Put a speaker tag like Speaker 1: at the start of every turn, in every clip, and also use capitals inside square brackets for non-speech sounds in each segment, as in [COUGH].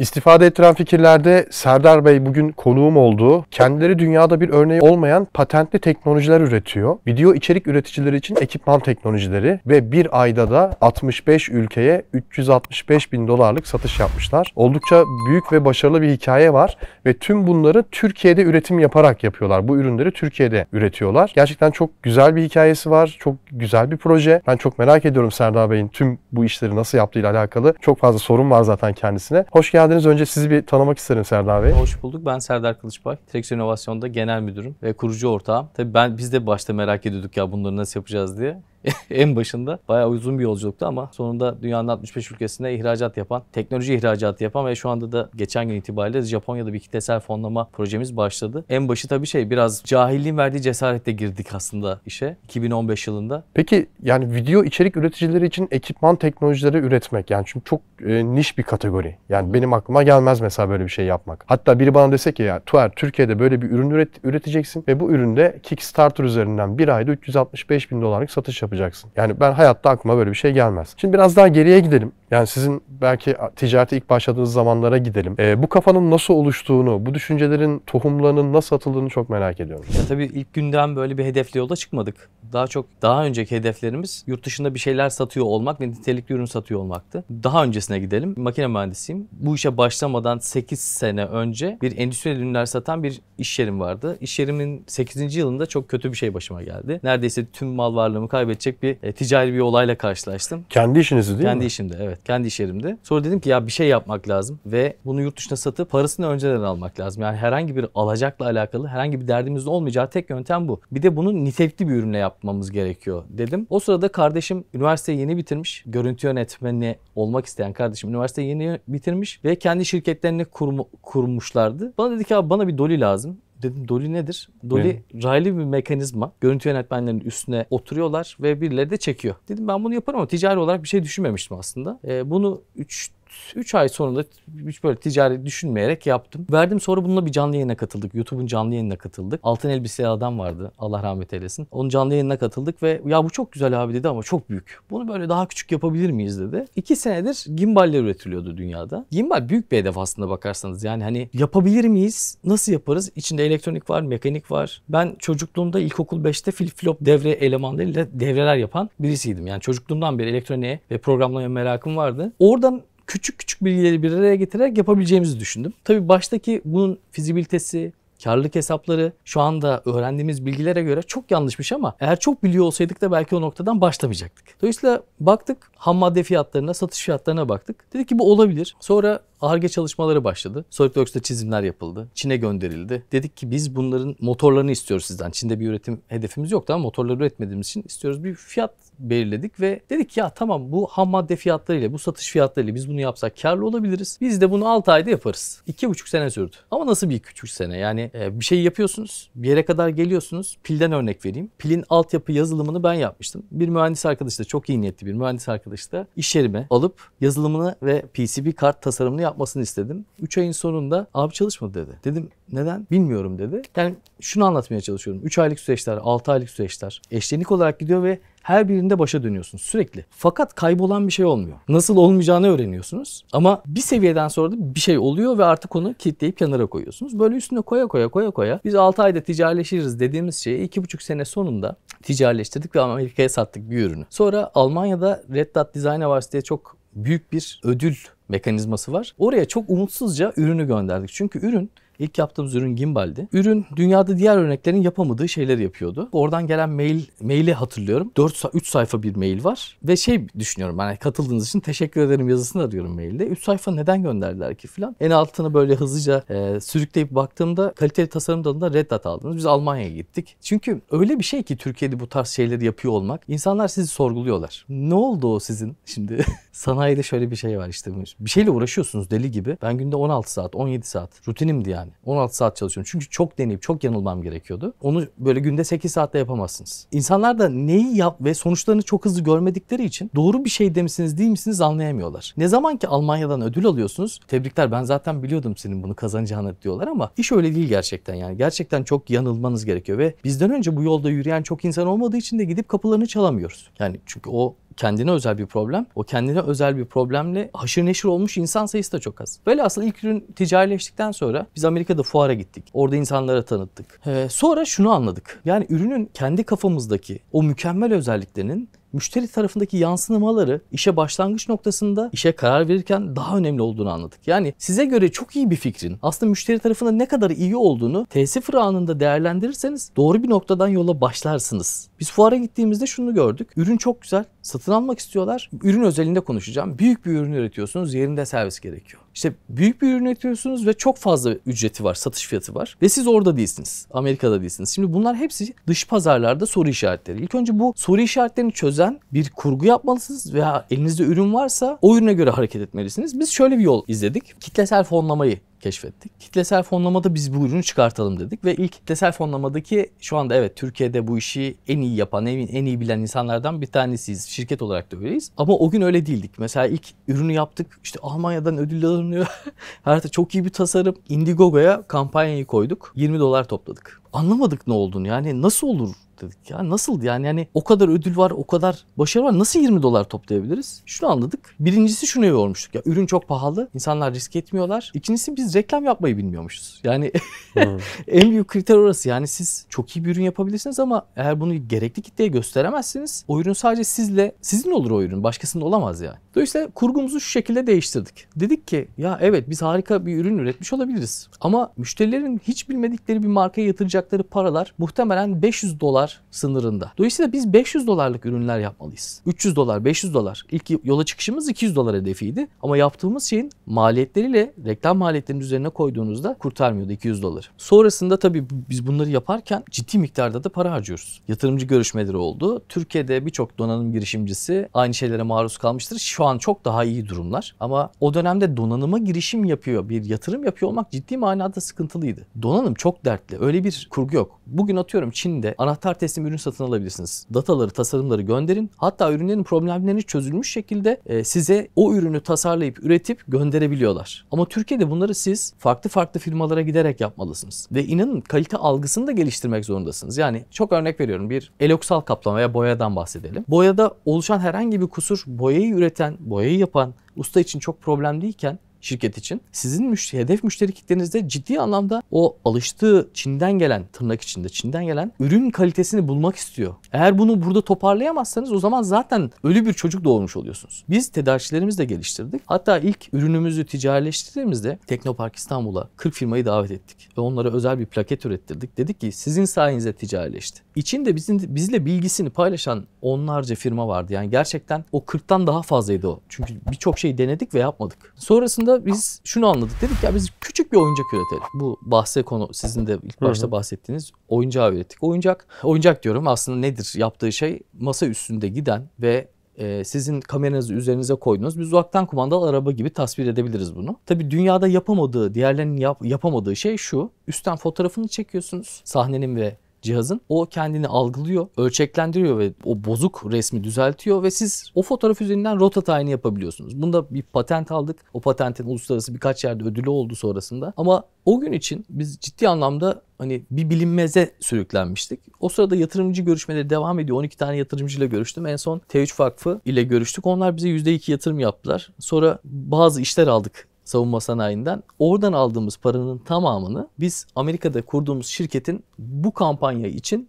Speaker 1: İstifade ettiren fikirlerde Serdar Bey bugün konuğum oldu. Kendileri dünyada bir örneği olmayan patentli teknolojiler üretiyor. Video içerik üreticileri için ekipman teknolojileri ve bir ayda da 65 ülkeye 365 bin dolarlık satış yapmışlar. Oldukça büyük ve başarılı bir hikaye var ve tüm bunları Türkiye'de üretim yaparak yapıyorlar. Bu ürünleri Türkiye'de üretiyorlar. Gerçekten çok güzel bir hikayesi var. Çok güzel bir proje. Ben çok merak ediyorum Serdar Bey'in tüm bu işleri nasıl yaptığıyla alakalı. Çok fazla sorun var zaten kendisine. Hoş geldiniz. Önce sizi bir tanımak isterim Serdar Bey.
Speaker 2: Hoş bulduk. Ben Serdar Kılıçbay. Direksiyon İnovasyon'da genel müdürüm ve kurucu ortağım. Tabii ben biz de başta merak ediyorduk ya bunları nasıl yapacağız diye. [LAUGHS] en başında bayağı uzun bir yolculuktu ama sonunda dünyanın 65 ülkesine ihracat yapan, teknoloji ihracatı yapan ve şu anda da geçen gün itibariyle Japonya'da bir kitlesel fonlama projemiz başladı. En başı tabii şey biraz cahilliğin verdiği cesaretle girdik aslında işe 2015 yılında.
Speaker 1: Peki yani video içerik üreticileri için ekipman teknolojileri üretmek yani çünkü çok e, niş bir kategori. Yani benim aklıma gelmez mesela böyle bir şey yapmak. Hatta biri bana dese ki ya Tuğer Türkiye'de böyle bir ürün üret, üreteceksin ve bu üründe Kickstarter üzerinden bir ayda 365 bin dolarlık satış yapacaksın. Yani ben hayatta aklıma böyle bir şey gelmez. Şimdi biraz daha geriye gidelim. Yani sizin belki ticarete ilk başladığınız zamanlara gidelim. E, bu kafanın nasıl oluştuğunu, bu düşüncelerin tohumlarının nasıl atıldığını çok merak ediyorum.
Speaker 2: Ya tabii ilk günden böyle bir hedefli yola çıkmadık. Daha çok daha önceki hedeflerimiz yurt dışında bir şeyler satıyor olmak ve nitelikli ürün satıyor olmaktı. Daha öncesine gidelim. Makine mühendisiyim. Bu işe başlamadan 8 sene önce bir endüstriyel ürünler satan bir iş yerim vardı. İş yerimin 8. yılında çok kötü bir şey başıma geldi. Neredeyse tüm mal varlığımı kaybedecek bir e, ticari bir olayla karşılaştım.
Speaker 1: Kendi işinizi değil
Speaker 2: Kendi
Speaker 1: mi?
Speaker 2: işimde evet. Kendi iş yerimde. Sonra dedim ki ya bir şey yapmak lazım ve bunu yurt dışına satıp parasını önceden almak lazım. Yani herhangi bir alacakla alakalı herhangi bir derdimizin olmayacağı tek yöntem bu. Bir de bunu nitelikli bir ürünle yapmamız gerekiyor dedim. O sırada kardeşim üniversiteyi yeni bitirmiş. Görüntü yönetmeni olmak isteyen kardeşim üniversiteyi yeni bitirmiş ve kendi şirketlerini kurmu- kurmuşlardı. Bana dedi ki abi bana bir doli lazım. Dedim Dolly nedir? Dolly raylı bir mekanizma. Görüntü yönetmenlerinin üstüne oturuyorlar ve birileri de çekiyor. Dedim ben bunu yaparım ama ticari olarak bir şey düşünmemiştim aslında. Ee, bunu 3 3 ay sonunda hiç böyle ticari düşünmeyerek yaptım. Verdim sonra bununla bir canlı yayına katıldık. YouTube'un canlı yayınına katıldık. Altın elbiseli adam vardı. Allah rahmet eylesin. Onun canlı yayınına katıldık ve ya bu çok güzel abi dedi ama çok büyük. Bunu böyle daha küçük yapabilir miyiz dedi. 2 senedir gimballer üretiliyordu dünyada. Gimbal büyük bir hedef aslında bakarsanız. Yani hani yapabilir miyiz? Nasıl yaparız? İçinde elektronik var, mekanik var. Ben çocukluğumda ilkokul 5'te flip flop devre elemanlarıyla devreler yapan birisiydim. Yani çocukluğumdan beri elektroniğe ve programlamaya merakım vardı. Oradan küçük küçük bilgileri bir araya getirerek yapabileceğimizi düşündüm. Tabii baştaki bunun fizibilitesi, karlılık hesapları şu anda öğrendiğimiz bilgilere göre çok yanlışmış ama eğer çok biliyor olsaydık da belki o noktadan başlamayacaktık. Dolayısıyla baktık ham madde fiyatlarına, satış fiyatlarına baktık. Dedik ki bu olabilir. Sonra ARGE çalışmaları başladı. SolidWorks'ta çizimler yapıldı. Çin'e gönderildi. Dedik ki biz bunların motorlarını istiyoruz sizden. Çin'de bir üretim hedefimiz yoktu ama motorları üretmediğimiz için istiyoruz. Bir fiyat belirledik ve dedik ya tamam bu ham madde fiyatlarıyla, bu satış fiyatlarıyla biz bunu yapsak karlı olabiliriz. Biz de bunu 6 ayda yaparız. 2,5 sene sürdü. Ama nasıl bir 2,5 sene? Yani e, bir şey yapıyorsunuz, bir yere kadar geliyorsunuz. Pilden örnek vereyim. Pilin altyapı yazılımını ben yapmıştım. Bir mühendis arkadaş da çok iyi niyetli bir mühendis arkadaş da iş yerime alıp yazılımını ve PCB kart tasarımını yapmasını istedim. 3 ayın sonunda abi çalışmadı dedi. Dedim neden? Bilmiyorum dedi. Yani şunu anlatmaya çalışıyorum. 3 aylık süreçler, 6 aylık süreçler eşlenik olarak gidiyor ve her birinde başa dönüyorsunuz sürekli. Fakat kaybolan bir şey olmuyor. Nasıl olmayacağını öğreniyorsunuz. Ama bir seviyeden sonra da bir şey oluyor ve artık onu kilitleyip kenara koyuyorsunuz. Böyle üstüne koya koya koya koya biz 6 ayda ticarileşiriz dediğimiz şeyi 2,5 sene sonunda ticarileştirdik ve Amerika'ya sattık bir ürünü. Sonra Almanya'da Red Dot Design Awards diye çok büyük bir ödül mekanizması var. Oraya çok umutsuzca ürünü gönderdik. Çünkü ürün İlk yaptığımız ürün gimbaldi. Ürün dünyada diğer örneklerin yapamadığı şeyleri yapıyordu. Oradan gelen mail maili hatırlıyorum. 4 3 sayfa bir mail var ve şey düşünüyorum ben yani katıldığınız için teşekkür ederim yazısını arıyorum mailde. 3 sayfa neden gönderdiler ki filan. En altını böyle hızlıca e, sürükleyip baktığımda kaliteli tasarım dalında red dot aldınız. Biz Almanya'ya gittik. Çünkü öyle bir şey ki Türkiye'de bu tarz şeyleri yapıyor olmak. İnsanlar sizi sorguluyorlar. Ne oldu o sizin şimdi? [LAUGHS] Sanayide şöyle bir şey var işte. Bir şeyle uğraşıyorsunuz deli gibi. Ben günde 16 saat, 17 saat. Rutinimdi yani. 16 saat çalışıyorum. Çünkü çok deneyip çok yanılmam gerekiyordu. Onu böyle günde 8 saatte yapamazsınız. İnsanlar da neyi yap ve sonuçlarını çok hızlı görmedikleri için doğru bir şey demişsiniz değil misiniz anlayamıyorlar. Ne zaman ki Almanya'dan ödül alıyorsunuz tebrikler ben zaten biliyordum senin bunu kazanacağını diyorlar ama iş öyle değil gerçekten yani. Gerçekten çok yanılmanız gerekiyor ve bizden önce bu yolda yürüyen çok insan olmadığı için de gidip kapılarını çalamıyoruz. Yani çünkü o kendine özel bir problem. O kendine özel bir problemle haşır neşir olmuş insan sayısı da çok az. Böyle aslında ilk ürün ticarileştikten sonra biz Amerika'da fuara gittik. Orada insanlara tanıttık. Ee, sonra şunu anladık. Yani ürünün kendi kafamızdaki o mükemmel özelliklerinin müşteri tarafındaki yansımaları işe başlangıç noktasında işe karar verirken daha önemli olduğunu anladık. Yani size göre çok iyi bir fikrin aslında müşteri tarafında ne kadar iyi olduğunu T0 anında değerlendirirseniz doğru bir noktadan yola başlarsınız. Biz fuara gittiğimizde şunu gördük. Ürün çok güzel. Satın almak istiyorlar. Ürün özelinde konuşacağım. Büyük bir ürün üretiyorsunuz. Yerinde servis gerekiyor. İşte büyük bir ürün üretiyorsunuz ve çok fazla ücreti var, satış fiyatı var. Ve siz orada değilsiniz. Amerika'da değilsiniz. Şimdi bunlar hepsi dış pazarlarda soru işaretleri. İlk önce bu soru işaretlerini çözen bir kurgu yapmalısınız veya elinizde ürün varsa o ürüne göre hareket etmelisiniz. Biz şöyle bir yol izledik. Kitlesel fonlamayı keşfettik. Kitlesel fonlamada biz bu ürünü çıkartalım dedik ve ilk kitlesel fonlamadaki şu anda evet Türkiye'de bu işi en iyi yapan, en, en iyi bilen insanlardan bir tanesiyiz. Şirket olarak da öyleyiz. Ama o gün öyle değildik. Mesela ilk ürünü yaptık. İşte Almanya'dan ödül alınıyor. [LAUGHS] Her çok iyi bir tasarım. Indiegogo'ya kampanyayı koyduk. 20 dolar topladık. Anlamadık ne olduğunu. Yani nasıl olur dedik ya nasıl yani yani o kadar ödül var o kadar başarı var nasıl 20 dolar toplayabiliriz? Şunu anladık. Birincisi şunu yormuştuk ya ürün çok pahalı insanlar risk etmiyorlar. İkincisi biz reklam yapmayı bilmiyormuşuz. Yani [LAUGHS] en büyük kriter orası yani siz çok iyi bir ürün yapabilirsiniz ama eğer bunu gerekli kitleye gösteremezsiniz o ürün sadece sizle sizin olur o ürün başkasının olamaz yani. Dolayısıyla kurgumuzu şu şekilde değiştirdik. Dedik ki ya evet biz harika bir ürün üretmiş olabiliriz ama müşterilerin hiç bilmedikleri bir markaya yatıracakları paralar muhtemelen 500 dolar sınırında. Dolayısıyla biz 500 dolarlık ürünler yapmalıyız. 300 dolar, 500 dolar. İlk yola çıkışımız 200 dolar hedefiydi. Ama yaptığımız şeyin maliyetleriyle reklam maliyetlerinin üzerine koyduğunuzda kurtarmıyordu 200 dolar. Sonrasında tabii biz bunları yaparken ciddi miktarda da para harcıyoruz. Yatırımcı görüşmeleri oldu. Türkiye'de birçok donanım girişimcisi aynı şeylere maruz kalmıştır. Şu an çok daha iyi durumlar. Ama o dönemde donanıma girişim yapıyor, bir yatırım yapıyor olmak ciddi manada sıkıntılıydı. Donanım çok dertli. Öyle bir kurgu yok. Bugün atıyorum Çin'de anahtar teslim ürün satın alabilirsiniz. Dataları, tasarımları gönderin. Hatta ürünlerin problemleri çözülmüş şekilde e, size o ürünü tasarlayıp üretip gönderebiliyorlar. Ama Türkiye'de bunları siz farklı farklı firmalara giderek yapmalısınız. Ve inanın kalite algısını da geliştirmek zorundasınız. Yani çok örnek veriyorum bir eloksal kaplama veya boyadan bahsedelim. Boyada oluşan herhangi bir kusur boyayı üreten, boyayı yapan usta için çok problem değilken şirket için sizin müşteri, hedef müşteri kitlenizde ciddi anlamda o alıştığı Çin'den gelen tırnak içinde Çin'den gelen ürün kalitesini bulmak istiyor. Eğer bunu burada toparlayamazsanız o zaman zaten ölü bir çocuk doğurmuş oluyorsunuz. Biz tedarikçilerimizi de geliştirdik. Hatta ilk ürünümüzü ticarileştirdiğimizde Teknopark İstanbul'a 40 firmayı davet ettik ve onlara özel bir plaket ürettirdik. Dedik ki sizin sayenizde ticarileşti. İçinde bizim bizle bilgisini paylaşan onlarca firma vardı. Yani gerçekten o 40'tan daha fazlaydı o. Çünkü birçok şey denedik ve yapmadık. Sonrasında biz şunu anladık. Dedik ya biz küçük bir oyuncak üretelim. Bu bahse konu sizin de ilk başta bahsettiğiniz oyuncağı ürettik. Oyuncak, oyuncak diyorum aslında nedir yaptığı şey masa üstünde giden ve e, sizin kameranızı üzerinize koydunuz. Biz uzaktan kumandalı araba gibi tasvir edebiliriz bunu. Tabi dünyada yapamadığı, diğerlerinin yap, yapamadığı şey şu. Üstten fotoğrafını çekiyorsunuz. Sahnenin ve cihazın o kendini algılıyor, ölçeklendiriyor ve o bozuk resmi düzeltiyor ve siz o fotoğraf üzerinden rota tayini yapabiliyorsunuz. Bunda bir patent aldık. O patentin uluslararası birkaç yerde ödülü oldu sonrasında. Ama o gün için biz ciddi anlamda hani bir bilinmeze sürüklenmiştik. O sırada yatırımcı görüşmeleri devam ediyor. 12 tane yatırımcıyla görüştüm. En son T3 Vakfı ile görüştük. Onlar bize %2 yatırım yaptılar. Sonra bazı işler aldık savunma sanayinden. Oradan aldığımız paranın tamamını biz Amerika'da kurduğumuz şirketin bu kampanya için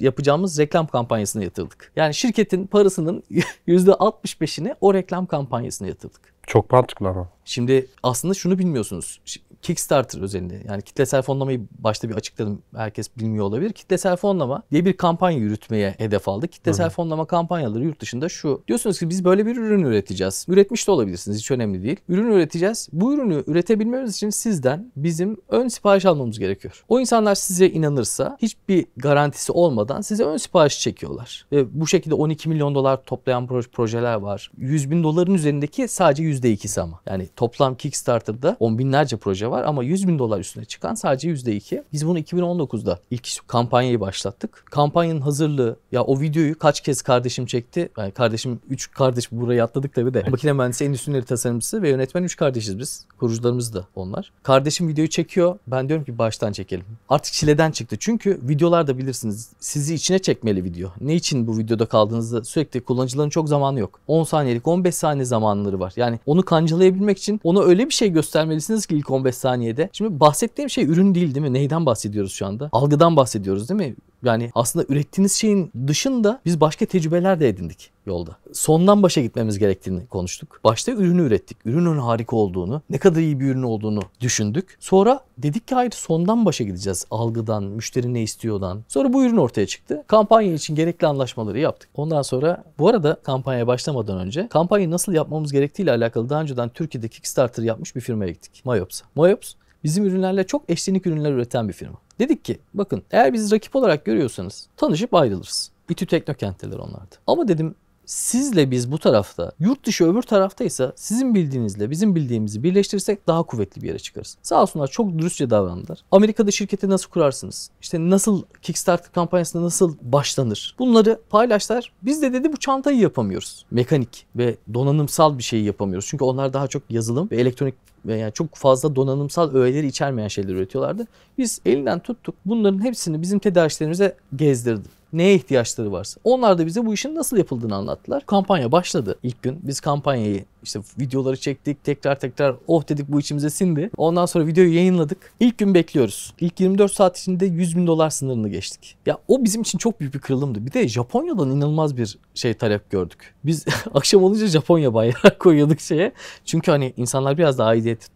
Speaker 2: yapacağımız reklam kampanyasına yatırdık. Yani şirketin parasının [LAUGHS] %65'ini o reklam kampanyasına yatırdık.
Speaker 1: Çok mantıklı ama.
Speaker 2: Şimdi aslında şunu bilmiyorsunuz. Kickstarter özelinde yani kitlesel fonlamayı başta bir açıkladım herkes bilmiyor olabilir. Kitlesel fonlama diye bir kampanya yürütmeye hedef aldık. Kitlesel Hı-hı. fonlama kampanyaları yurt dışında şu. Diyorsunuz ki biz böyle bir ürün üreteceğiz. Üretmiş de olabilirsiniz hiç önemli değil. Ürün üreteceğiz. Bu ürünü üretebilmemiz için sizden bizim ön sipariş almamız gerekiyor. O insanlar size inanırsa hiçbir garantisi olmadan size ön sipariş çekiyorlar. Ve bu şekilde 12 milyon dolar toplayan projeler var. 100 bin doların üzerindeki sadece %2'si ama. Yani toplam Kickstarter'da on binlerce proje var var ama 100 bin dolar üstüne çıkan sadece %2. Biz bunu 2019'da ilk kampanyayı başlattık. Kampanyanın hazırlığı ya o videoyu kaç kez kardeşim çekti? Yani kardeşim 3 kardeş burayı atladık tabii de. Makine mühendisi, endüstri tasarımcısı ve yönetmen 3 kardeşiz biz. Kurucularımız da onlar. Kardeşim videoyu çekiyor. Ben diyorum ki baştan çekelim. Artık çileden çıktı. Çünkü videolarda bilirsiniz sizi içine çekmeli video. Ne için bu videoda kaldığınızda sürekli kullanıcıların çok zamanı yok. 10 saniyelik 15 saniye zamanları var. Yani onu kancalayabilmek için ona öyle bir şey göstermelisiniz ki ilk 15 saniyede. Şimdi bahsettiğim şey ürün değil değil mi? Neyden bahsediyoruz şu anda? Algıdan bahsediyoruz değil mi? Yani aslında ürettiğiniz şeyin dışında biz başka tecrübeler de edindik yolda. Sondan başa gitmemiz gerektiğini konuştuk. Başta ürünü ürettik. Ürünün harika olduğunu, ne kadar iyi bir ürün olduğunu düşündük. Sonra dedik ki hayır sondan başa gideceğiz. Algıdan, müşteri ne istiyordan. Sonra bu ürün ortaya çıktı. Kampanya için gerekli anlaşmaları yaptık. Ondan sonra bu arada kampanya başlamadan önce kampanyayı nasıl yapmamız gerektiğiyle alakalı daha önceden Türkiye'de Kickstarter yapmış bir firmaya gittik. Mayops'a. Mayops bizim ürünlerle çok eşlenik ürünler üreten bir firma. Dedik ki bakın eğer bizi rakip olarak görüyorsanız tanışıp ayrılırız. İTÜ Teknokent'teler onlardı. Ama dedim sizle biz bu tarafta, yurt dışı öbür taraftaysa sizin bildiğinizle bizim bildiğimizi birleştirirsek daha kuvvetli bir yere çıkarız. Sağ olsunlar çok dürüstçe davrandılar. Amerika'da şirketi nasıl kurarsınız? İşte nasıl Kickstarter kampanyasında nasıl başlanır? Bunları paylaştılar. Biz de dedi bu çantayı yapamıyoruz. Mekanik ve donanımsal bir şeyi yapamıyoruz. Çünkü onlar daha çok yazılım ve elektronik yani çok fazla donanımsal öğeleri içermeyen şeyler üretiyorlardı. Biz elinden tuttuk. Bunların hepsini bizim tedarikçilerimize gezdirdik neye ihtiyaçları varsa. Onlar da bize bu işin nasıl yapıldığını anlattılar. Kampanya başladı ilk gün. Biz kampanyayı işte videoları çektik. Tekrar tekrar oh dedik bu içimize sindi. Ondan sonra videoyu yayınladık. İlk gün bekliyoruz. İlk 24 saat içinde 100 bin dolar sınırını geçtik. Ya o bizim için çok büyük bir kırılımdı. Bir de Japonya'dan inanılmaz bir şey talep gördük. Biz [LAUGHS] akşam olunca Japonya bayrağı [LAUGHS] koyuyorduk şeye. Çünkü hani insanlar biraz daha aidiyet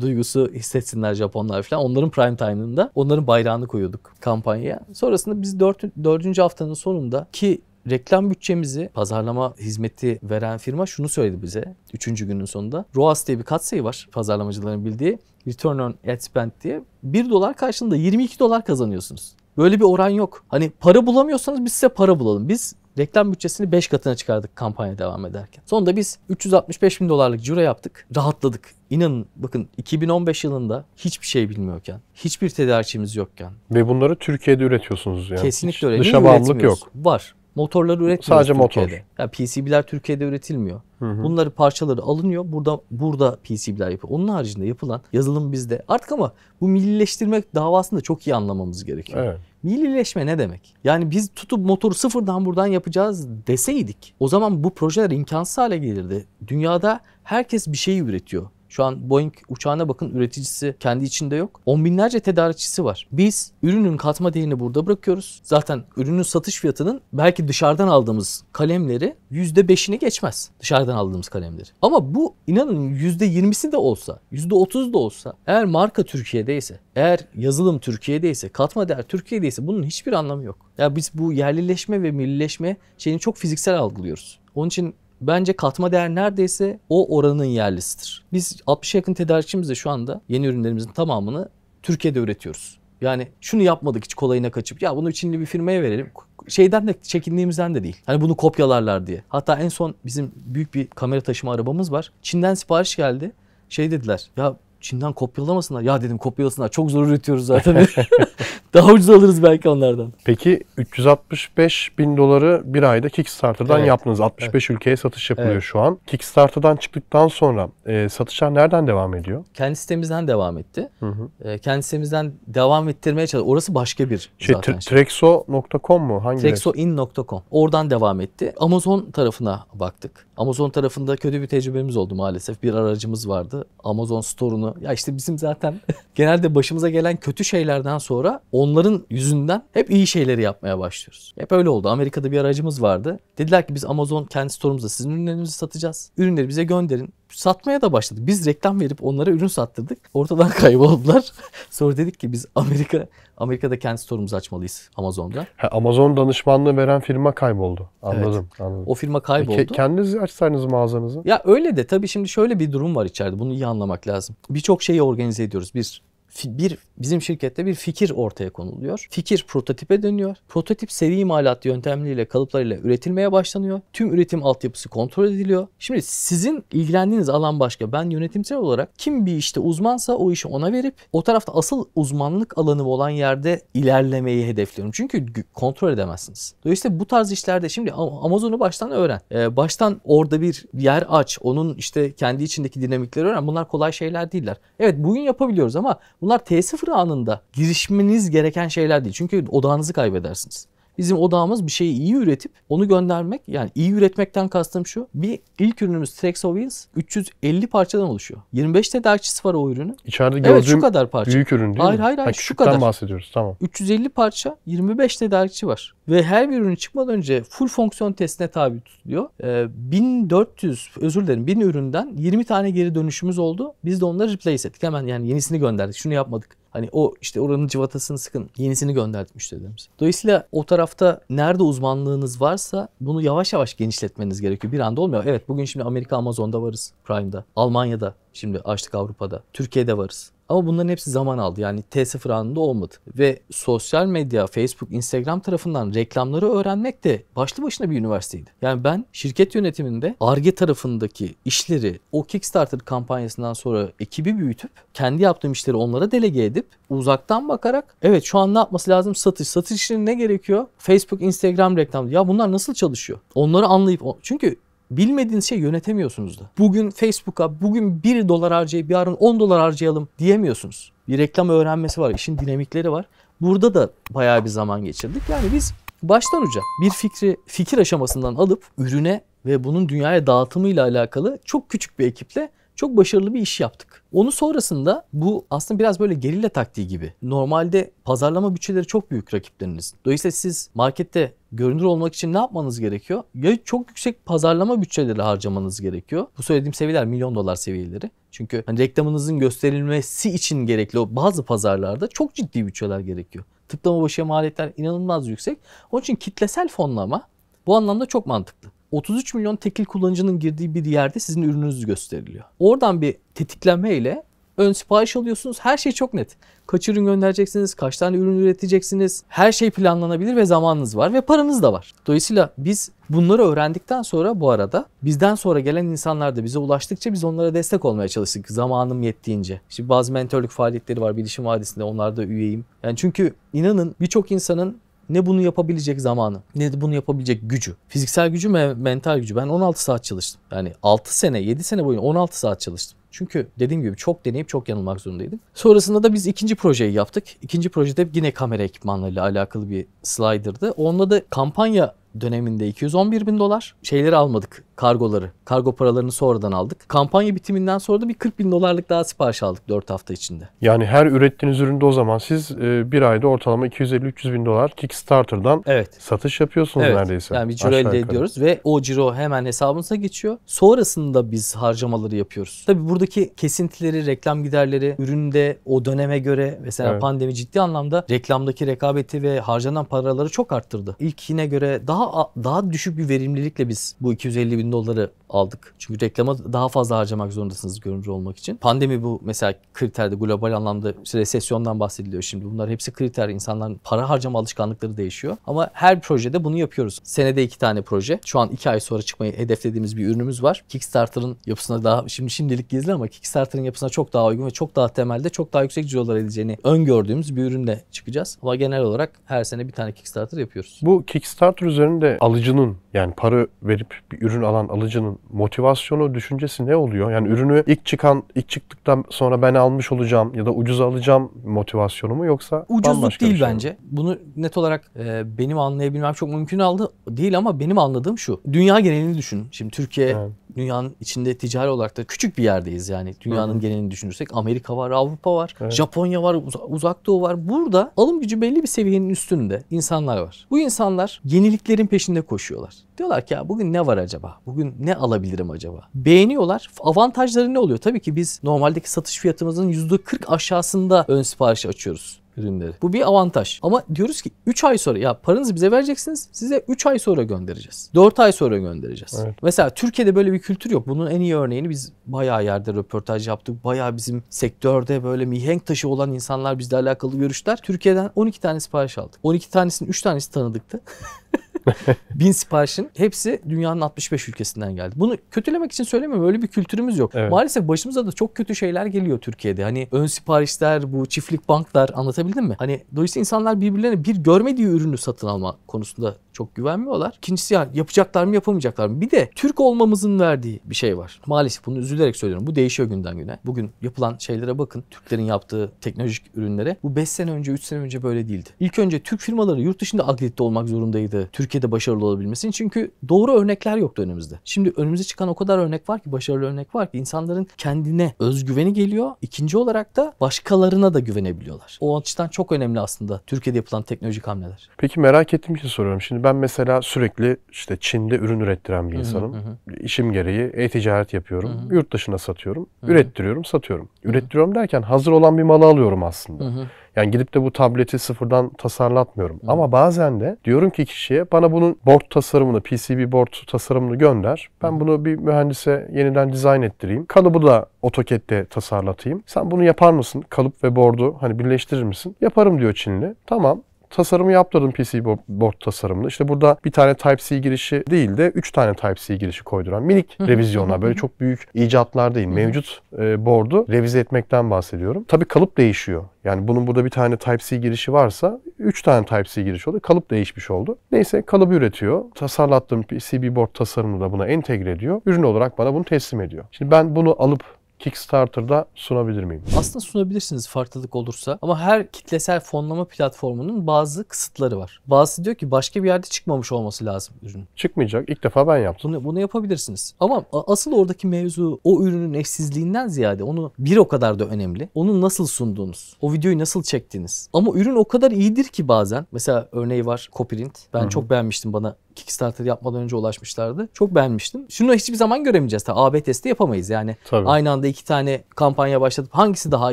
Speaker 2: duygusu hissetsinler Japonlar falan. Onların prime time'ında onların bayrağını koyuyorduk kampanyaya. Sonrasında biz dört, dördüncü haftanın sonunda ki reklam bütçemizi pazarlama hizmeti veren firma şunu söyledi bize üçüncü günün sonunda. ROAS diye bir katsayı var pazarlamacıların bildiği. Return on Ad Spend diye. 1 dolar karşılığında 22 dolar kazanıyorsunuz. Böyle bir oran yok. Hani para bulamıyorsanız biz size para bulalım. Biz reklam bütçesini 5 katına çıkardık kampanya devam ederken. Sonunda biz 365 bin dolarlık ciro yaptık. Rahatladık. İnanın bakın 2015 yılında hiçbir şey bilmiyorken, hiçbir tedarikçimiz yokken.
Speaker 1: Ve bunları Türkiye'de üretiyorsunuz yani.
Speaker 2: Kesinlikle öyle.
Speaker 1: Dışa bağımlılık yok.
Speaker 2: Var. Motorları üretmiyoruz
Speaker 1: Sadece
Speaker 2: Türkiye'de.
Speaker 1: motor.
Speaker 2: Ya PCB'ler Türkiye'de üretilmiyor.
Speaker 1: Hı hı.
Speaker 2: Bunları parçaları alınıyor. Burada burada PCB'ler yapıyor. Onun haricinde yapılan yazılım bizde. Artık ama bu millileştirmek davasını da çok iyi anlamamız gerekiyor.
Speaker 1: Evet.
Speaker 2: Millileşme ne demek? Yani biz tutup motoru sıfırdan buradan yapacağız deseydik o zaman bu projeler imkansız hale gelirdi. Dünyada herkes bir şey üretiyor. Şu an Boeing uçağına bakın üreticisi kendi içinde yok. On binlerce tedarikçisi var. Biz ürünün katma değerini burada bırakıyoruz. Zaten ürünün satış fiyatının belki dışarıdan aldığımız kalemleri %5'ini geçmez. Dışarıdan aldığımız kalemleri. Ama bu inanın %20'si de olsa, %30 da olsa eğer marka Türkiye'deyse, eğer yazılım Türkiye'deyse, katma değer Türkiye'deyse bunun hiçbir anlamı yok. Ya biz bu yerlileşme ve millileşme şeyini çok fiziksel algılıyoruz. Onun için Bence katma değer neredeyse o oranın yerlisidir. Biz 60 yakın tedarikçimizle şu anda yeni ürünlerimizin tamamını Türkiye'de üretiyoruz. Yani şunu yapmadık hiç kolayına kaçıp ya bunu Çinli bir firmaya verelim. Şeyden de çekindiğimizden de değil. Hani bunu kopyalarlar diye. Hatta en son bizim büyük bir kamera taşıma arabamız var. Çin'den sipariş geldi. Şey dediler ya Çin'den kopyalamasınlar. Ya dedim kopyalasınlar. Çok zor üretiyoruz zaten. [LAUGHS] Daha ucuz alırız belki onlardan.
Speaker 1: Peki 365 bin doları bir ayda Kickstarter'dan
Speaker 2: Evet.
Speaker 1: yaptınız. 65 ülkeye satış yapılıyor
Speaker 2: Evet.
Speaker 1: şu an. Kickstarter'dan çıktıktan sonra e, satışlar nereden devam ediyor?
Speaker 2: Kendi sitemizden devam etti.
Speaker 1: Hı hı.
Speaker 2: Ee, kendi sitemizden devam ettirmeye çalıştık. Orası başka bir
Speaker 1: Şey,
Speaker 2: zaten. şey.
Speaker 1: Trexo.com mu? Hangi?
Speaker 2: Trexoin.com. Oradan devam etti. Amazon tarafına baktık. Amazon tarafında kötü bir tecrübemiz oldu maalesef. Bir aracımız vardı. Amazon Store'unu ya işte bizim zaten [LAUGHS] genelde başımıza gelen kötü şeylerden sonra onların yüzünden hep iyi şeyleri yapmaya başlıyoruz. Hep öyle oldu. Amerika'da bir aracımız vardı. Dediler ki biz Amazon kendi store'umuzda sizin ürünlerinizi satacağız. Ürünleri bize gönderin. Satmaya da başladık. Biz reklam verip onlara ürün sattırdık. Ortadan [LAUGHS] kayboldular. Sonra dedik ki biz Amerika Amerika'da kendi store'umuzu açmalıyız Amazon'da.
Speaker 1: Ha, Amazon danışmanlığı veren firma kayboldu. Anladım. anladım.
Speaker 2: O firma
Speaker 1: E,
Speaker 2: kayboldu.
Speaker 1: ke- kendiniz açsaydınız mağazanızı.
Speaker 2: Ya öyle de tabii şimdi şöyle bir durum var içeride. Bunu iyi anlamak lazım. Birçok şeyi organize ediyoruz. Bir bir bizim şirkette bir fikir ortaya konuluyor. Fikir prototipe dönüyor. Prototip seri imalat yöntemleriyle, kalıplarıyla üretilmeye başlanıyor. Tüm üretim altyapısı kontrol ediliyor. Şimdi sizin ilgilendiğiniz alan başka. Ben yönetimsel olarak kim bir işte uzmansa o işi ona verip o tarafta asıl uzmanlık alanı olan yerde ilerlemeyi hedefliyorum. Çünkü kontrol edemezsiniz. Dolayısıyla bu tarz işlerde şimdi Am- Amazon'u baştan öğren. Ee, baştan orada bir yer aç. Onun işte kendi içindeki dinamikleri öğren. Bunlar kolay şeyler değiller. Evet bugün yapabiliyoruz ama bunlar T0 anında girişmeniz gereken şeyler değil. Çünkü odağınızı kaybedersiniz. Bizim odağımız bir şeyi iyi üretip onu göndermek. Yani iyi üretmekten kastım şu. Bir ilk ürünümüz Trex of Wheels 350 parçadan oluşuyor. 25 tedarikçisi var o ürünün.
Speaker 1: İçeride
Speaker 2: Evet
Speaker 1: gördüğüm
Speaker 2: şu kadar parça.
Speaker 1: büyük ürün değil
Speaker 2: Hayır,
Speaker 1: mi?
Speaker 2: hayır, hayır,
Speaker 1: Ha,
Speaker 2: şu kadar.
Speaker 1: bahsediyoruz. Tamam.
Speaker 2: 350 parça 25 tedarikçi var. Ve her bir ürün çıkmadan önce full fonksiyon testine tabi tutuluyor. Ee, 1400 özür dilerim 1000 üründen 20 tane geri dönüşümüz oldu. Biz de onları replace ettik. Hemen yani yenisini gönderdik. Şunu yapmadık. Hani o işte oranın cıvatasını sıkın. Yenisini gönderdik müşterilerimize. Dolayısıyla o tarafta nerede uzmanlığınız varsa bunu yavaş yavaş genişletmeniz gerekiyor. Bir anda olmuyor. Evet bugün şimdi Amerika Amazon'da varız. Prime'da. Almanya'da şimdi açtık Avrupa'da. Türkiye'de varız. Ama bunların hepsi zaman aldı. Yani T0 anında olmadı. Ve sosyal medya, Facebook, Instagram tarafından reklamları öğrenmek de başlı başına bir üniversiteydi. Yani ben şirket yönetiminde ARGE tarafındaki işleri o Kickstarter kampanyasından sonra ekibi büyütüp kendi yaptığım işleri onlara delege edip uzaktan bakarak evet şu an ne yapması lazım? Satış. Satış için ne gerekiyor? Facebook, Instagram reklamı. Ya bunlar nasıl çalışıyor? Onları anlayıp çünkü Bilmediğiniz şey yönetemiyorsunuz da. Bugün Facebook'a bugün 1 dolar harcayıp yarın 10 dolar harcayalım diyemiyorsunuz. Bir reklam öğrenmesi var, işin dinamikleri var. Burada da bayağı bir zaman geçirdik. Yani biz baştan uca bir fikri fikir aşamasından alıp ürüne ve bunun dünyaya dağıtımıyla alakalı çok küçük bir ekiple çok başarılı bir iş yaptık. Onu sonrasında bu aslında biraz böyle gerilla taktiği gibi. Normalde pazarlama bütçeleri çok büyük rakiplerinizin. Dolayısıyla siz markette görünür olmak için ne yapmanız gerekiyor? Ya çok yüksek pazarlama bütçeleri harcamanız gerekiyor. Bu söylediğim seviyeler milyon dolar seviyeleri. Çünkü hani reklamınızın gösterilmesi için gerekli o bazı pazarlarda çok ciddi bütçeler gerekiyor. Tıklama başı maliyetler inanılmaz yüksek. Onun için kitlesel fonlama bu anlamda çok mantıklı. 33 milyon tekil kullanıcının girdiği bir yerde sizin ürününüz gösteriliyor. Oradan bir tetiklenme ile ön sipariş alıyorsunuz. Her şey çok net. Kaç ürün göndereceksiniz, kaç tane ürün üreteceksiniz. Her şey planlanabilir ve zamanınız var ve paranız da var. Dolayısıyla biz bunları öğrendikten sonra bu arada bizden sonra gelen insanlar da bize ulaştıkça biz onlara destek olmaya çalıştık zamanım yettiğince. Şimdi bazı mentörlük faaliyetleri var Bilişim Vadisi'nde onlarda üyeyim. Yani çünkü inanın birçok insanın ne bunu yapabilecek zamanı, ne de bunu yapabilecek gücü. Fiziksel gücü ve mental gücü. Ben 16 saat çalıştım. Yani 6 sene, 7 sene boyunca 16 saat çalıştım. Çünkü dediğim gibi çok deneyip çok yanılmak zorundaydım. Sonrasında da biz ikinci projeyi yaptık. İkinci projede yine kamera ekipmanlarıyla alakalı bir slider'dı. Onda da kampanya döneminde 211 bin dolar. Şeyleri almadık kargoları. Kargo paralarını sonradan aldık. Kampanya bitiminden sonra da bir 40 bin dolarlık daha sipariş aldık 4 hafta içinde.
Speaker 1: Yani her ürettiğiniz üründe o zaman siz e, bir ayda ortalama 250-300 bin dolar Kickstarter'dan
Speaker 2: Evet.
Speaker 1: satış yapıyorsunuz
Speaker 2: Evet.
Speaker 1: neredeyse.
Speaker 2: Yani bir ciro elde ediyoruz ve o ciro hemen hesabımıza geçiyor. Sonrasında biz harcamaları yapıyoruz. Tabii buradaki kesintileri, reklam giderleri, üründe o döneme göre mesela
Speaker 1: Evet.
Speaker 2: pandemi ciddi anlamda reklamdaki rekabeti ve harcanan paraları çok arttırdı. İlkine göre daha daha düşük bir verimlilikle biz bu 250 bin doları aldık. Çünkü reklama daha fazla harcamak zorundasınız görünür olmak için. Pandemi bu mesela kriterde global anlamda işte resesyondan bahsediliyor şimdi. Bunlar hepsi kriter. İnsanların para harcama alışkanlıkları değişiyor. Ama her projede bunu yapıyoruz. Senede iki tane proje. Şu an iki ay sonra çıkmayı hedeflediğimiz bir ürünümüz var. Kickstarter'ın yapısına daha şimdi şimdilik gizli ama Kickstarter'ın yapısına çok daha uygun ve çok daha temelde çok daha yüksek cirolar edeceğini öngördüğümüz bir ürünle çıkacağız. Ama genel olarak her sene bir tane Kickstarter yapıyoruz.
Speaker 1: Bu Kickstarter üzerinde alıcının yani para verip bir ürün alan alıcının motivasyonu, düşüncesi ne oluyor? Yani ürünü ilk çıkan, ilk çıktıktan sonra ben almış olacağım ya da ucuz alacağım motivasyonu mu yoksa
Speaker 2: Ucuzluk
Speaker 1: bir
Speaker 2: değil
Speaker 1: şey mi?
Speaker 2: bence. Bunu net olarak e, benim anlayabilmem çok mümkün aldı değil ama benim anladığım şu. Dünya genelini düşün. Şimdi Türkiye
Speaker 1: Evet.
Speaker 2: dünyanın içinde ticari olarak da küçük bir yerdeyiz yani. Dünyanın
Speaker 1: Hı hı.
Speaker 2: genelini düşünürsek Amerika var, Avrupa var,
Speaker 1: Evet.
Speaker 2: Japonya var, Uz- uzak doğu var. Burada alım gücü belli bir seviyenin üstünde insanlar var. Bu insanlar yeniliklerin peşinde koşuyorlar. Diyorlar ki ya bugün ne var acaba? Bugün ne alabilirim acaba? Beğeniyorlar. Avantajları ne oluyor? Tabii ki biz normaldeki satış fiyatımızın %40 aşağısında ön sipariş açıyoruz. ürünleri. Bu bir avantaj. Ama diyoruz ki 3 ay sonra ya paranızı bize vereceksiniz. Size 3 ay sonra göndereceğiz. 4 ay sonra göndereceğiz.
Speaker 1: Evet.
Speaker 2: Mesela Türkiye'de böyle bir kültür yok. Bunun en iyi örneğini biz bayağı yerde röportaj yaptık. Bayağı bizim sektörde böyle mihenk taşı olan insanlar bizle alakalı görüşler. Türkiye'den 12 tane sipariş aldık. 12 tanesinin 3 tanesi tanıdıktı. [LAUGHS] [LAUGHS] Bin siparişin hepsi dünyanın 65 ülkesinden geldi. Bunu kötülemek için söylemiyorum. Öyle bir kültürümüz yok.
Speaker 1: Evet.
Speaker 2: Maalesef başımıza da çok kötü şeyler geliyor Türkiye'de. Hani ön siparişler, bu çiftlik banklar anlatabildim mi? Hani dolayısıyla insanlar birbirlerine bir görmediği ürünü satın alma konusunda çok güvenmiyorlar. İkincisi yani yapacaklar mı yapamayacaklar mı? Bir de Türk olmamızın verdiği bir şey var. Maalesef bunu üzülerek söylüyorum. Bu değişiyor günden güne. Bugün yapılan şeylere bakın. Türklerin yaptığı teknolojik ürünlere. Bu 5 sene önce, 3 sene önce böyle değildi. İlk önce Türk firmaları yurt dışında akredite olmak zorundaydı. Türkiye'de başarılı olabilmesi için. Çünkü doğru örnekler yoktu önümüzde. Şimdi önümüze çıkan o kadar örnek var ki, başarılı örnek var ki insanların kendine özgüveni geliyor. İkinci olarak da başkalarına da güvenebiliyorlar. O açıdan çok önemli aslında Türkiye'de yapılan teknolojik hamleler.
Speaker 1: Peki merak ettiğim için soruyorum. Şimdi ben mesela sürekli işte Çin'de ürün ürettiren bir
Speaker 2: Hı hı,
Speaker 1: insanım.
Speaker 2: hı hı.
Speaker 1: İşim gereği e-ticaret yapıyorum.
Speaker 2: Hı hı.
Speaker 1: Yurt dışına satıyorum.
Speaker 2: Hı hı.
Speaker 1: Ürettiriyorum, satıyorum. Ürettiriyorum derken hazır olan bir malı alıyorum aslında.
Speaker 2: Hı hı.
Speaker 1: Yani gidip de bu tableti sıfırdan tasarlatmıyorum.
Speaker 2: Hı.
Speaker 1: Ama bazen de diyorum ki kişiye bana bunun board tasarımını, PCB board tasarımını gönder. Ben bunu bir mühendise yeniden dizayn ettireyim. Kalıbı da AutoCAD'de tasarlatayım. Sen bunu yapar mısın? Kalıp ve board'u hani birleştirir misin? Yaparım diyor Çinli. Tamam. Tasarımı yaptırdım PC bo- board tasarımını. İşte burada bir tane Type-C girişi değil de 3 tane Type-C girişi koyduran minik revizyonlar. Böyle çok büyük icatlar değil. Mevcut e, board'u revize etmekten bahsediyorum. Tabii kalıp değişiyor. Yani bunun burada bir tane Type-C girişi varsa 3 tane Type-C girişi oldu. Kalıp değişmiş oldu. Neyse kalıbı üretiyor. Tasarlattığım PCB board tasarımını da buna entegre ediyor. Ürün olarak bana bunu teslim ediyor. Şimdi ben bunu alıp Kickstarter'da sunabilir miyim?
Speaker 2: Aslında sunabilirsiniz farklılık olursa ama her kitlesel fonlama platformunun bazı kısıtları var. Bazısı diyor ki başka bir yerde çıkmamış olması lazım ürün.
Speaker 1: Çıkmayacak. İlk defa ben yaptım.
Speaker 2: Bunu, bunu yapabilirsiniz. Ama asıl oradaki mevzu o ürünün eşsizliğinden ziyade onu bir o kadar da önemli. Onu nasıl sunduğunuz, o videoyu nasıl çektiğiniz. Ama ürün o kadar iyidir ki bazen. Mesela örneği var Copyright. Ben
Speaker 1: Hı hı.
Speaker 2: çok beğenmiştim bana Kickstarter yapmadan önce ulaşmışlardı. Çok beğenmiştim. Şunu hiçbir zaman göremeyeceğiz. Tabii AB testi yapamayız yani.
Speaker 1: Tabii.
Speaker 2: Aynı anda iki tane kampanya başlatıp hangisi daha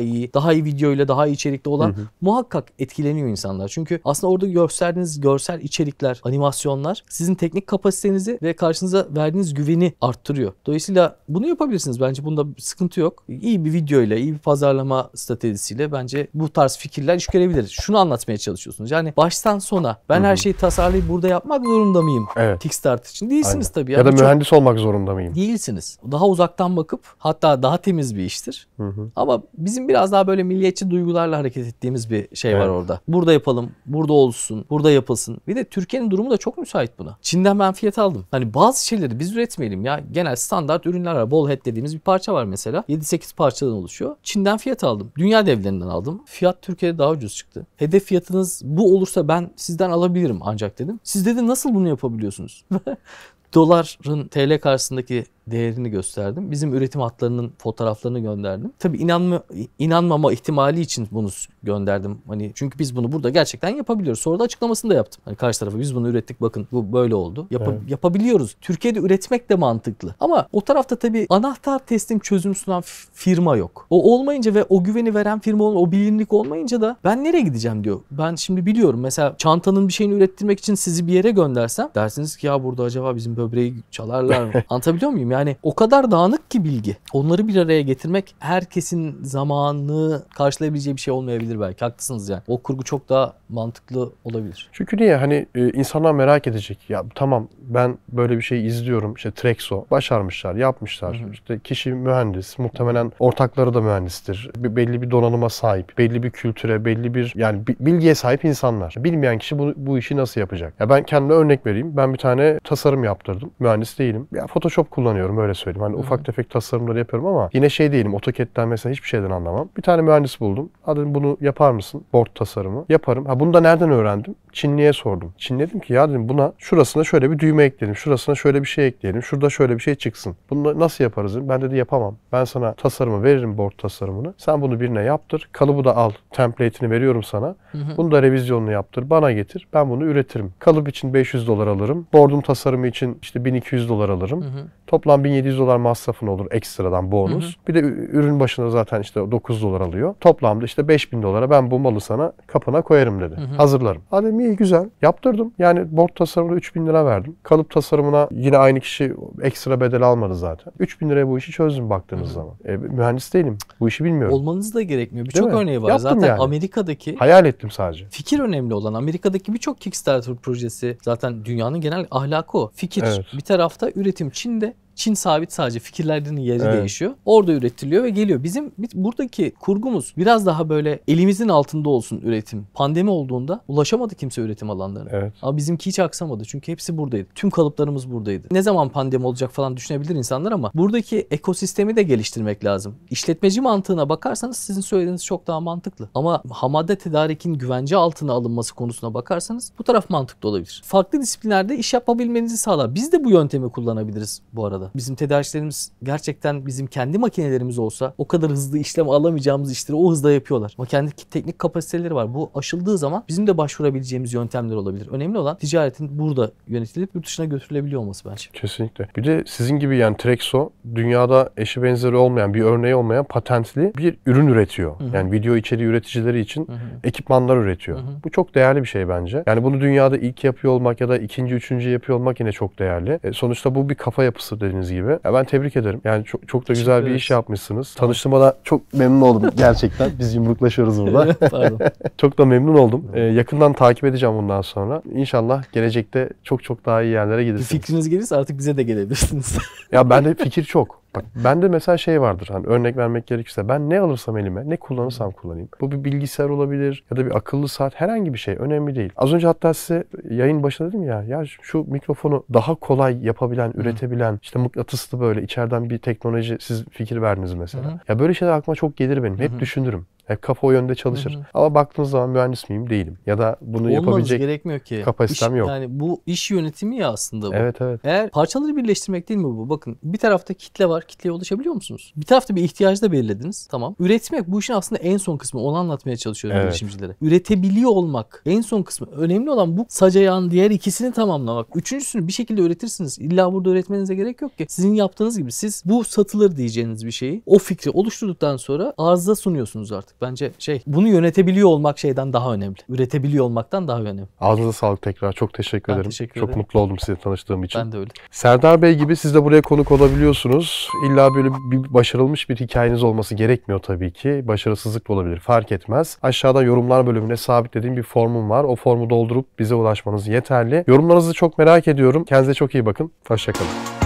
Speaker 2: iyi, daha iyi videoyla, daha iyi içerikli olan
Speaker 1: Hı hı.
Speaker 2: muhakkak etkileniyor insanlar. Çünkü aslında orada gösterdiğiniz görsel içerikler, animasyonlar sizin teknik kapasitenizi ve karşınıza verdiğiniz güveni arttırıyor. Dolayısıyla bunu yapabilirsiniz. Bence bunda bir sıkıntı yok. İyi bir videoyla, iyi bir pazarlama stratejisiyle bence bu tarz fikirler iş görebilir. Şunu anlatmaya çalışıyorsunuz. Yani baştan sona ben
Speaker 1: Hı
Speaker 2: her
Speaker 1: hı.
Speaker 2: şeyi tasarlayıp burada yapmak zorunda mıyım?
Speaker 1: Evet.
Speaker 2: Kickstarter için değilsiniz
Speaker 1: Aynen.
Speaker 2: tabii.
Speaker 1: Ya da
Speaker 2: Bu çok-
Speaker 1: mühendis olmak zorunda mıyım?
Speaker 2: Değilsiniz. Daha uzaktan bakıp hatta daha temiz bir iştir.
Speaker 1: Hı hı.
Speaker 2: Ama bizim biraz daha böyle milliyetçi duygularla hareket ettiğimiz bir şey var
Speaker 1: Evet.
Speaker 2: orada. Burada yapalım, burada olsun, burada yapılsın. Bir de Türkiye'nin durumu da çok müsait buna. Çin'den ben fiyat aldım. Hani bazı şeyleri biz üretmeyelim ya. Genel standart ürünler var. Ball head dediğimiz bir parça var mesela. 7-8 parçadan oluşuyor. Çin'den fiyat aldım. Dünya devlerinden aldım. Fiyat Türkiye'de daha ucuz çıktı. Hedef fiyatınız bu olursa ben sizden alabilirim ancak dedim. Siz dedi nasıl bunu yapabiliyorsunuz? [LAUGHS] doların TL karşısındaki değerini gösterdim. Bizim üretim hatlarının fotoğraflarını gönderdim. Tabii inanma inanmama ihtimali için bunu gönderdim. Hani çünkü biz bunu burada gerçekten yapabiliyoruz. Sonra da açıklamasını da yaptım. Hani karşı tarafa biz bunu ürettik bakın bu böyle oldu. Yapa-
Speaker 1: Evet.
Speaker 2: Yapabiliyoruz. Türkiye'de üretmek de mantıklı. Ama o tarafta tabii anahtar teslim çözüm sunan firma yok. O olmayınca ve o güveni veren firma ol- o bilinirlik olmayınca da ben nereye gideceğim diyor. Ben şimdi biliyorum mesela çantanın bir şeyini ürettirmek için sizi bir yere göndersem dersiniz ki ya burada acaba bizim böbreği çalarlar mı? [LAUGHS] Anlatabiliyor muyum? Yani o kadar dağınık ki bilgi. Onları bir araya getirmek herkesin zamanını karşılayabileceği bir şey olmayabilir belki. Haklısınız yani. O kurgu çok daha mantıklı olabilir.
Speaker 1: Çünkü niye hani e, insanlar merak edecek. Ya tamam ben böyle bir şey izliyorum. İşte Trexo başarmışlar, yapmışlar.
Speaker 2: Hı hı.
Speaker 1: İşte kişi mühendis, muhtemelen ortakları da mühendistir. Bir, belli bir donanıma sahip, belli bir kültüre, belli bir yani bi- bilgiye sahip insanlar. Bilmeyen kişi bu, bu işi nasıl yapacak? Ya ben kendime örnek vereyim. Ben bir tane tasarım yaptırdım. Mühendis değilim. Ya Photoshop kullanıyorum öyle söyleyeyim. Hani
Speaker 2: Hı hı.
Speaker 1: ufak tefek tasarımları yapıyorum ama yine şey değilim. AutoCAD'den mesela hiçbir şeyden anlamam. Bir tane mühendis buldum. Adım bunu yapar mısın? Board tasarımı. Yaparım. Ha bunu da nereden öğrendim? Çinliye sordum. Çin dedim ki ya dedim buna şurasına şöyle bir düğme ekleyelim. Şurasına şöyle bir şey ekleyelim. Şurada şöyle bir şey çıksın. Bunu nasıl yaparız? dedim. Ben dedi yapamam. Ben sana tasarımı veririm board tasarımını. Sen bunu birine yaptır. Kalıbı da al. Template'ini veriyorum sana.
Speaker 2: Hı hı.
Speaker 1: Bunu da revizyonunu yaptır. Bana getir. Ben bunu üretirim. Kalıp için 500 dolar alırım. Board'un tasarımı için işte 1200 dolar alırım. Toplam Toplam 1700 dolar masrafın olur ekstradan bonus. Bir de ürün başına zaten işte 9 dolar alıyor. Toplamda işte 5000 dolara ben bu malı sana kapına koyarım dedi. Hazırlarım. Hadi iyi güzel. Yaptırdım. Yani board tasarımına 3000 lira verdim. Kalıp tasarımına yine aynı kişi ekstra bedel almadı zaten. 3000 liraya bu işi çözdüm baktığınız zaman. E, mühendis değilim. Bu işi bilmiyorum.
Speaker 2: Olmanız da gerekmiyor. Birçok örneği var.
Speaker 1: Yaptım
Speaker 2: Zaten
Speaker 1: yani.
Speaker 2: Amerika'daki
Speaker 1: Hayal ettim sadece.
Speaker 2: fikir önemli olan Amerika'daki birçok Kickstarter projesi zaten dünyanın genel ahlakı o. Fikir.
Speaker 1: Evet.
Speaker 2: Bir tarafta üretim Çin'de. Çin sabit sadece fikirlerinin yeri
Speaker 1: Evet.
Speaker 2: değişiyor. Orada üretiliyor ve geliyor. Bizim bi- buradaki kurgumuz biraz daha böyle elimizin altında olsun üretim. Pandemi olduğunda ulaşamadı kimse üretim alanlarına.
Speaker 1: Evet.
Speaker 2: Ama bizimki hiç aksamadı. Çünkü hepsi buradaydı. Tüm kalıplarımız buradaydı. Ne zaman pandemi olacak falan düşünebilir insanlar ama buradaki ekosistemi de geliştirmek lazım. İşletmeci mantığına bakarsanız sizin söylediğiniz çok daha mantıklı. Ama hamade tedarikin güvence altına alınması konusuna bakarsanız bu taraf mantıklı olabilir. Farklı disiplinlerde iş yapabilmenizi sağlar. Biz de bu yöntemi kullanabiliriz bu arada. Bizim tedarikçilerimiz gerçekten bizim kendi makinelerimiz olsa o kadar hızlı işlem alamayacağımız işleri o hızda yapıyorlar. Ama kendi teknik kapasiteleri var. Bu aşıldığı zaman bizim de başvurabileceğimiz yöntemler olabilir. Önemli olan ticaretin burada yönetilip yurt dışına götürülebiliyor olması bence.
Speaker 1: Kesinlikle. Bir de sizin gibi yani Trexo dünyada eşi benzeri olmayan, bir örneği olmayan patentli bir ürün üretiyor.
Speaker 2: Hı hı.
Speaker 1: Yani video içeriği üreticileri için
Speaker 2: Hı hı.
Speaker 1: ekipmanlar üretiyor.
Speaker 2: Hı hı.
Speaker 1: Bu çok değerli bir şey bence. Yani bunu dünyada ilk yapıyor olmak ya da ikinci, üçüncü yapıyor olmak yine çok değerli. E, sonuçta bu bir kafa yapısı dediğiniz gibi. Ya ben tebrik ederim. Yani çok çok da güzel bir iş yapmışsınız. Tanıştığıma da çok memnun oldum [LAUGHS] gerçekten. Biz yumruklaşıyoruz burada.
Speaker 2: Pardon. [LAUGHS]
Speaker 1: çok da memnun oldum. E, yakından takip edeceğim bundan sonra. İnşallah gelecekte çok çok daha iyi yerlere
Speaker 2: Bir fikriniz gelirse artık bize de gelebilirsiniz.
Speaker 1: Ya bende fikir çok. [LAUGHS] Bak bende mesela şey vardır hani örnek vermek gerekirse ben ne alırsam elime ne kullanırsam kullanayım. Bu bir bilgisayar olabilir ya da bir akıllı saat herhangi bir şey önemli değil. Az önce hatta size yayın başında dedim ya ya şu mikrofonu daha kolay yapabilen, üretebilen işte mıknatıslı böyle içeriden bir teknoloji siz fikir verdiniz mesela.
Speaker 2: Hı hı.
Speaker 1: Ya böyle şeyler aklıma çok gelir benim. Hep
Speaker 2: Hı hı.
Speaker 1: düşünürüm. Hep kafa o yönde çalışır.
Speaker 2: Hı hı.
Speaker 1: Ama baktığınız zaman mühendis miyim? Değilim. Ya da bunu
Speaker 2: Olmanız
Speaker 1: yapabilecek
Speaker 2: gerekmiyor ki.
Speaker 1: kapasitem
Speaker 2: İş-
Speaker 1: yok.
Speaker 2: Yani bu iş yönetimi ya aslında bu.
Speaker 1: Evet evet.
Speaker 2: Eğer parçaları birleştirmek değil mi bu? Bakın bir tarafta kitle var. Kitleye ulaşabiliyor musunuz? Bir tarafta bir ihtiyacı da belirlediniz. Tamam. Üretmek bu işin aslında en son kısmı. Onu anlatmaya çalışıyorum
Speaker 1: Evet.
Speaker 2: girişimcilere. Üretebiliyor olmak en son kısmı. Önemli olan bu sacayağın diğer ikisini tamamlamak. Üçüncüsünü bir şekilde üretirsiniz. İlla burada üretmenize gerek yok ki. Sizin yaptığınız gibi siz bu satılır diyeceğiniz bir şeyi o fikri oluşturduktan sonra arıza sunuyorsunuz artık. Bence şey bunu yönetebiliyor olmak şeyden daha önemli. Üretebiliyor olmaktan daha önemli.
Speaker 1: Ağzınıza sağlık tekrar. Çok teşekkür
Speaker 2: Ben
Speaker 1: ederim.
Speaker 2: teşekkür
Speaker 1: Çok
Speaker 2: ederim.
Speaker 1: mutlu oldum sizinle tanıştığım için.
Speaker 2: Ben de öyle.
Speaker 1: Serdar Bey gibi siz de buraya konuk olabiliyorsunuz. İlla böyle bir başarılmış bir hikayeniz olması gerekmiyor tabii ki. Başarısızlık da olabilir fark etmez. Aşağıda yorumlar bölümüne sabitlediğim bir formum var. O formu doldurup bize ulaşmanız yeterli. Yorumlarınızı çok merak ediyorum. Kendinize çok iyi bakın. Hoşçakalın.